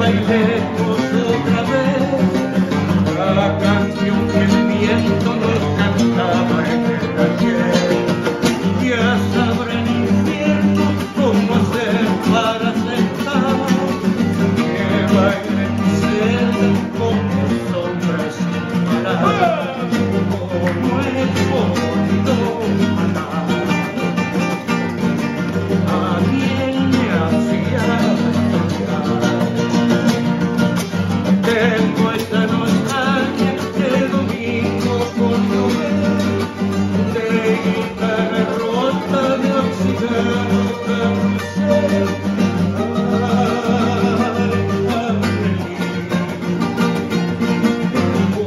vai ter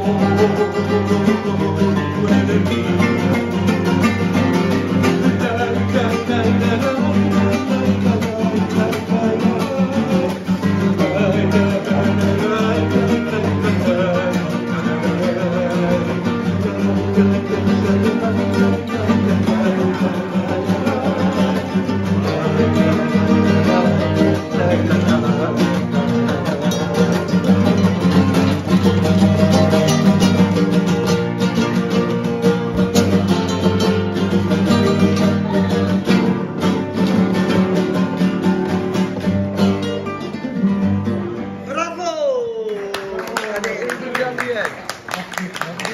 Música Good.